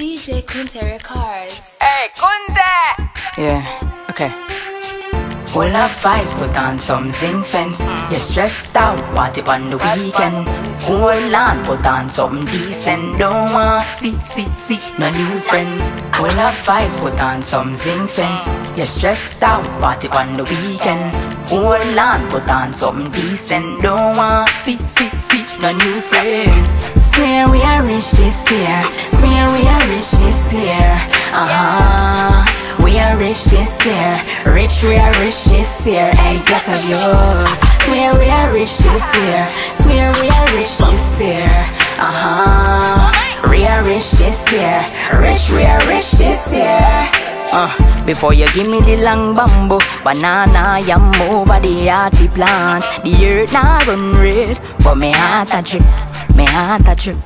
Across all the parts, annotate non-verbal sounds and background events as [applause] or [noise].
DJ Kunteh Records. Hey, Kunteh! Yeah, okay. Full of vibes, put on some zinc fence. You're stressed out, party on the weekend. Hold on, put on something decent. Don't want see, see, see, no new friend. Full of vibes, put on some zinc fence. You're stressed out, party on the weekend. Hold on, put on something decent. Don't want see, see, see, no new friend. Swear we are rich this year. Swear we are rich this year. Uh huh. We are rich this year, rich we are rich this year. Hey, get of yours. Swear we are rich this year, swear we are rich this year. Uh huh. We are rich this year, rich we are rich this year. Uh, before you give me the long bamboo, banana, yam over the heart we plant. The earth not run red, but me heart a drip, me heart a drip.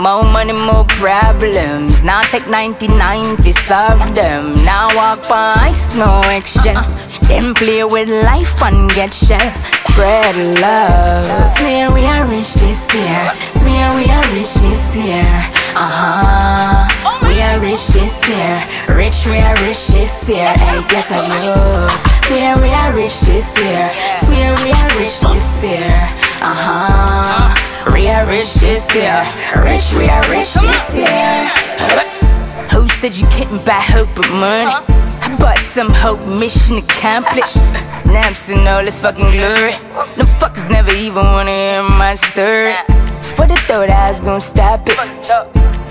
More money, more problems. Now take 99 to solve them. Now walk by ice, no action. Then play with life and get shell. Spread love. Swear we are rich this year. Swear we are rich this year. Uh huh. We are rich this year. Rich, we are rich this year. Hey, get a yours. Swear we are rich this year. Swear we are rich this year. Uh huh. We are rich this year. Rich, we are rich this year. Who said you couldn't buy hope with money? I bought some hope, mission accomplished. [laughs] Now I'm seeing all this fucking glory. No fuckers never even wanna hear my story. For the thought I was gonna stop it.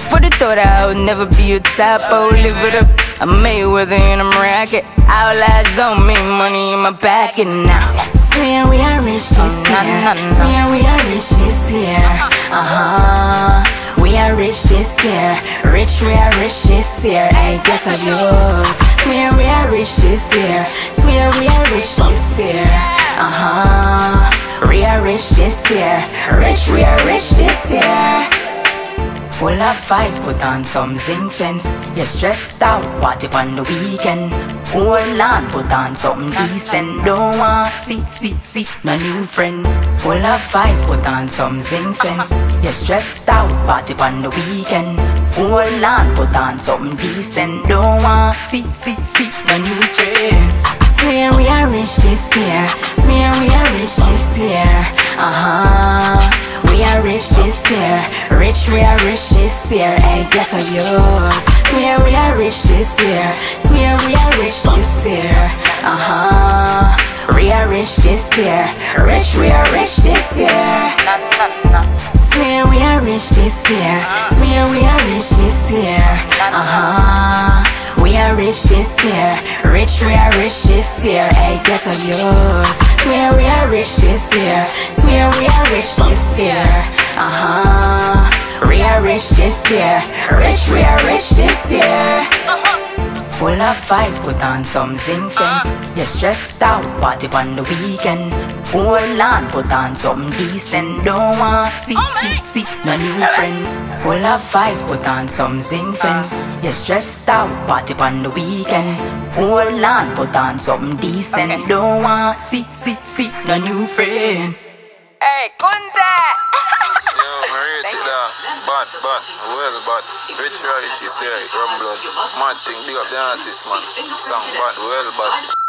For the thought I would never be a top, oh, live it up. I'm Mayweather and I'm racket. All eyes on me, money in my back, and now. Swear we are rich this year. Swear we are rich this year. Uh huh. We are rich this year. Rich, we are rich this year. Hey, get of yours. Swear we are rich this year. Swear we are rich this year. Uh huh. We are rich this year. Rich, we are rich this year. Full of vibes, put on some zinc fence. You're stressed out, party on the weekend. Hold on, put on something decent. Don't want see, see, see, no new friend. Full of vibes, put on some zinc fence. You're stressed out, party on the weekend. Hold on, put on something decent. Don't want see, see, see, no new trend. Swear we are rich this year. Swear we are rich this year. Uh huh. Rich, we are rich this year. Hey, get of yours. Swear we are rich this year. Swear we are rich this year. Uh huh. We are rich this year. Rich, we are rich this year. Swear we are rich this year. Swear we are rich this year. Uh huh. We are rich this year. Rich, we are rich this year. Hey, get of yours. Swear we are rich this year. Swear we are rich this year. Uh huh. We are rich this year. Rich, we are rich this year. Full of vibes, put on some zinc fence. You're stressed out, party on the weekend. Hold on, put on something decent. Don't want see, see, see, no new friend. Full of vibes, put on some zinc fence. You're stressed out, party on the weekend. Hold on, put on something decent. Don't want see, see, see, no new friend. Hey, Kunteh! [laughs] Bad, bad, well bad. She say, rum. Mad thing, big up the artist, man. Song bad, well bad.